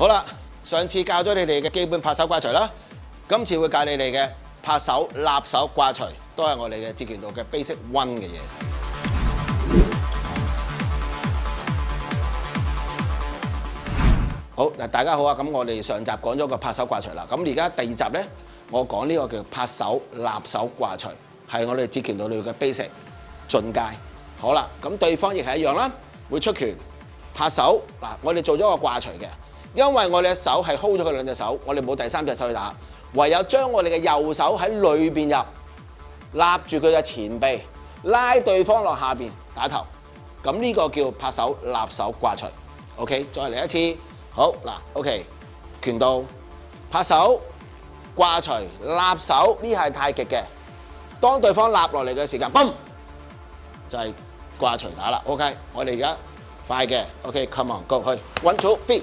好啦，上次教咗你哋嘅基本拍手掛捶啦，今次會教你哋嘅拍手、立手、掛捶，都係我哋嘅截拳道嘅 basic one 嘅嘢。好嗱，大家好啊！咁我哋上集講咗個拍手掛捶啦，咁而家第二集呢，我講呢個叫拍手、立手、掛捶，係我哋截拳道裏嘅 basic 進階。好啦，咁對方亦係一樣啦，會出拳拍手嗱，我哋做咗個掛捶嘅，因為我哋嘅手係 hold 咗佢兩隻手，我哋冇第三隻手去打，唯有將我哋嘅右手喺裏邊入，立住佢嘅前臂，拉對方落下邊打頭，咁呢個叫拍手、立手、掛捶。OK，再嚟一次。好嗱，OK，拳道拍手、掛捶、立手，呢係太極嘅。當對方立落嚟嘅時間，嘣，就係掛捶打啦。OK，我哋而家快嘅，OK，come on，go 去，one two three。